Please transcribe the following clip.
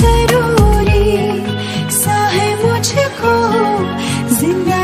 ज़रूरी सा है मुझको ज़िंदा